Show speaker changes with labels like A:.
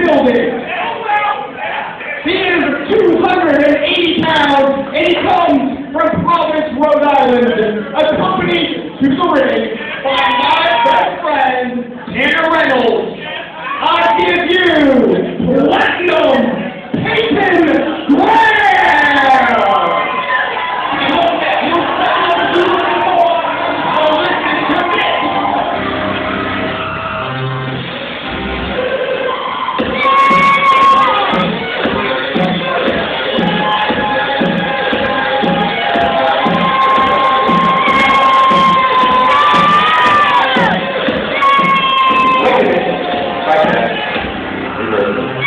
A: Walden. He is 280 pounds, and he comes from Providence, Rhode Island, accompanied to the ring Amém.